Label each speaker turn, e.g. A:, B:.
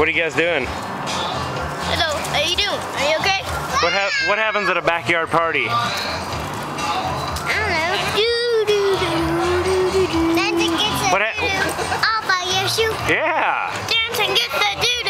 A: What are you guys doing?
B: Hello, how you doing? Are you okay?
A: What ha what happens at a backyard party?
B: I don't know. Do, do, do, do, do, do. Dancing gets the
A: What ha-
B: doo-doo all by your shoe.
A: Yeah.
B: Dancing gets the doo